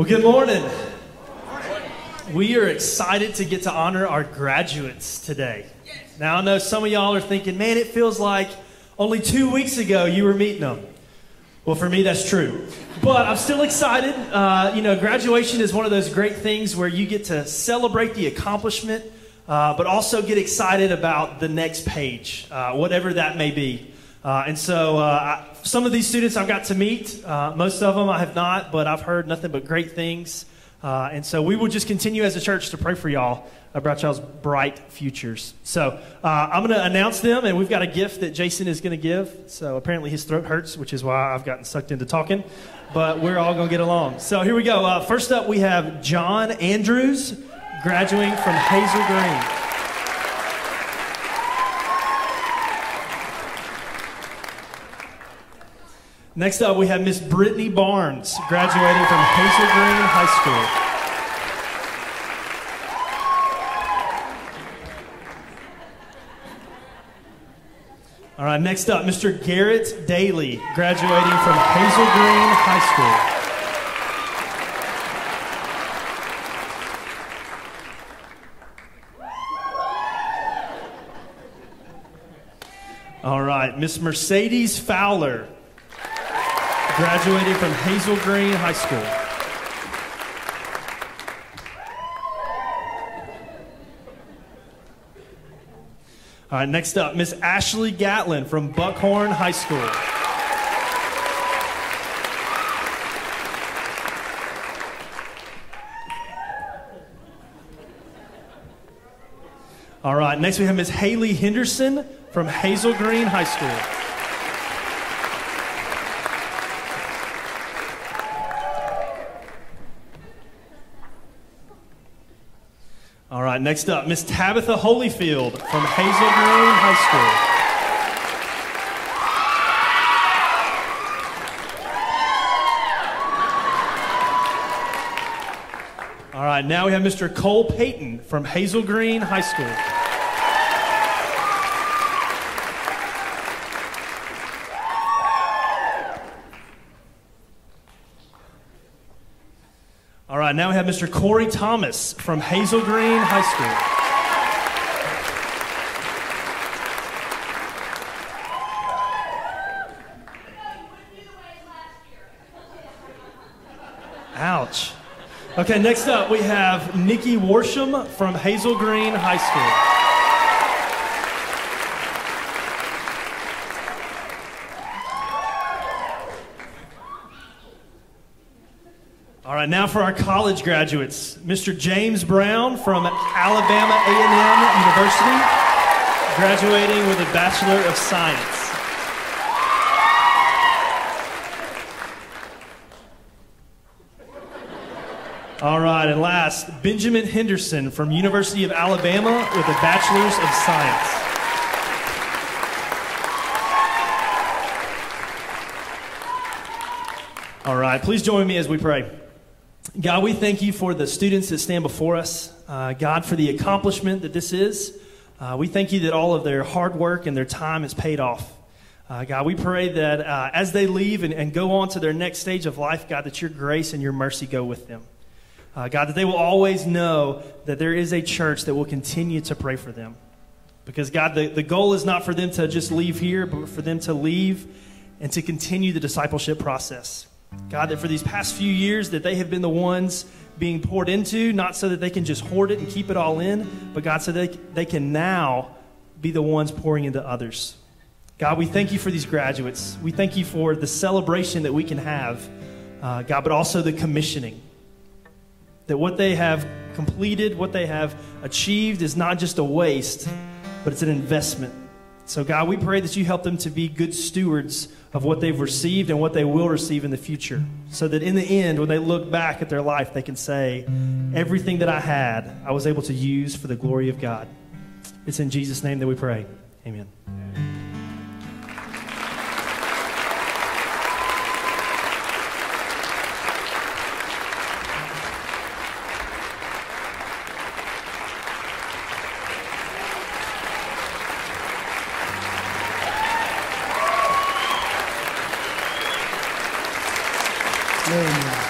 Well, good morning. We are excited to get to honor our graduates today. Now, I know some of y'all are thinking, man, it feels like only two weeks ago you were meeting them. Well, for me, that's true. But I'm still excited. Uh, you know, graduation is one of those great things where you get to celebrate the accomplishment, uh, but also get excited about the next page, uh, whatever that may be. Uh, and so, uh, I, some of these students I've got to meet. Uh, most of them I have not, but I've heard nothing but great things. Uh, and so we will just continue as a church to pray for y'all about y'all's bright futures. So uh, I'm going to announce them, and we've got a gift that Jason is going to give. So apparently his throat hurts, which is why I've gotten sucked into talking. But we're all going to get along. So here we go. Uh, first up, we have John Andrews, graduating from Hazel Green. Next up, we have Miss Brittany Barnes, graduating from Hazel Green High School. All right, next up, Mr. Garrett Daly, graduating from Hazel Green High School. All right, Miss Mercedes Fowler, graduating from Hazel Green High School. All right, next up, Miss Ashley Gatlin from Buckhorn High School. All right, next we have Miss Haley Henderson from Hazel Green High School. All right, next up, Miss Tabitha Holyfield from Hazel Green High School. All right, now we have Mr. Cole Payton from Hazel Green High School. All right, now we have Mr. Corey Thomas from Hazel Green High School. Ouch. Okay, next up we have Nikki Warsham from Hazel Green High School. Right, now for our college graduates, Mr. James Brown from Alabama A&M University, graduating with a Bachelor of Science. All right, and last, Benjamin Henderson from University of Alabama with a Bachelor's of Science. All right, please join me as we pray. God, we thank you for the students that stand before us. Uh, God, for the accomplishment that this is. Uh, we thank you that all of their hard work and their time is paid off. Uh, God, we pray that uh, as they leave and, and, go on to their next stage of life, God, that your grace and your mercy go with them. Uh, God, that they will always know that there is a church that will continue to pray for them. Because, God, the, the goal is not for them to just leave here, but for them to leave and to continue the discipleship process. God, that for these past few years that they have been the ones being poured into, not so that they can just hoard it and keep it all in, but God, so they, they can now be the ones pouring into others. God, we thank you for these graduates. We thank you for the celebration that we can have, uh, God, but also the commissioning. That what they have completed, what they have achieved, is not just a waste, but it's an investment. So, God, we pray that you help them to be good stewards of what they've received and what they will receive in the future. So that in the end, when they look back at their life, they can say, Everything that I had, I was able to use for the glory of God. It's in Jesus' name that we pray. Amen. Amen.